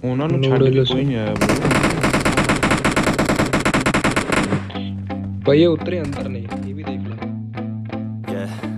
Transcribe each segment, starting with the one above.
Una luchando pugna, bro। भैया उतरे अंदर नहीं ये भी देख लो yeah.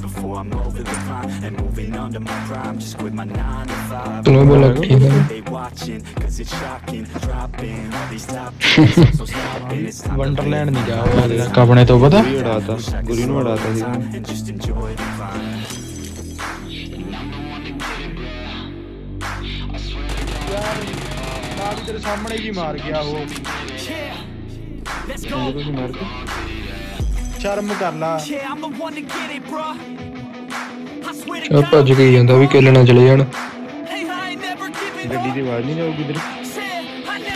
before I'm over the prime and moving under my prime. Just quit my nine to five. Global active. They watching because it's shocking. Dropping all these top Wonderland नहीं गया हुआ तेरा कब ने and just enjoy the climb. तेरे सामने ही मार गया वो Let's go. ਸ਼ਰਮ ਕਰ ਲਾ ਆ ਭੱਜ ਕੇ ਜਾਂਦਾ ਵੀ ਕੇਲਣਾ ਚਲੇ ਜਾਣ ਗੱਡੀ ਦੀ ਆਵਾਜ਼ ਨਹੀਂ ਜਾਊਗੀ ਇਧਰ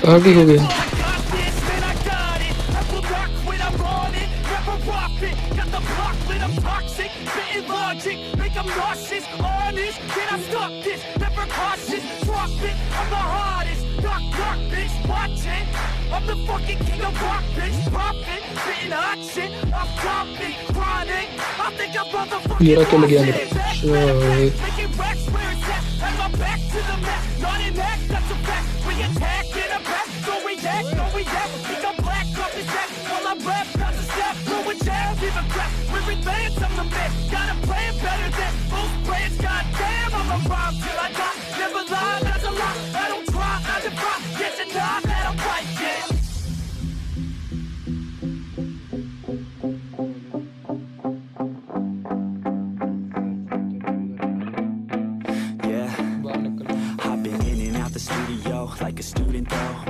ਆ ਕੀ ਹੋ ਗਿਆ I'm nauseous, honest, can I stop this? Never cautious, drop it, I'm the high Bitch, watch it. I'm the fucking king of rock, bitch. Spitting hot shit. I'm topic, chronic. I think I'm motherfucking Mira que le lost guiando. it. Back, Suave. matter of fact, Making racks where it's at. And my back to the mat. Not an act, that's a fact. We attack in a back. Don't react, don't react. Think I'm black his back. While I rap, not a step. Give a crap. Advanced, I'm the. Got a plan better than most. Goddamn, I'm a rhyme till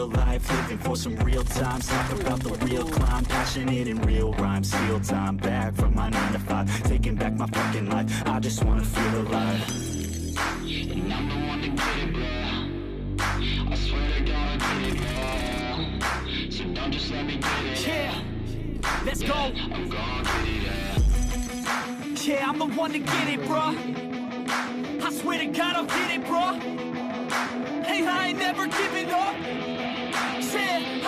real life Living for some real times, talk about the real climb Passionate in real rhymes, steal time back from my 9 to 5 Taking back my fucking life, I just wanna feel alive. Yeah, let's go. Yeah, I'm the one to get it, bro. I swear to God, I'll get it, bro. Hey, I ain't never giving up.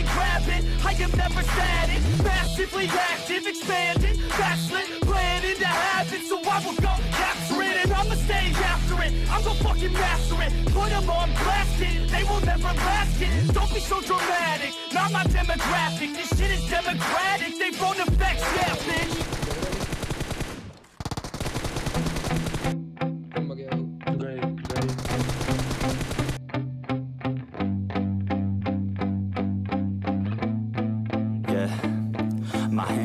Fucking grab it. I am never static, massively active, expanding, backslid, planning to have it. So I will go capture it and I'ma stay after it. I'm gonna fucking master it. Put them on blast it. They will never last it. Don't be so dramatic. Not my demographic. This shit is democratic.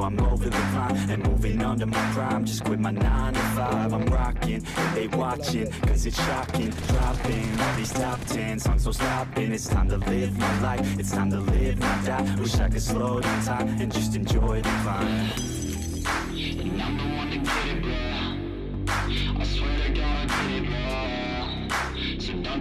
I'm over the line and moving under my prime. Just quit my 9 to 5. I'm rocking, they watching, cause it's shocking. Dropping all these top 10 songs, so stopping. It's time to live my life, it's time to live, my die. Wish I could slow down time and just enjoy the climb. And I'm the one to get it, bro. I swear to God, I get it, bro. So don't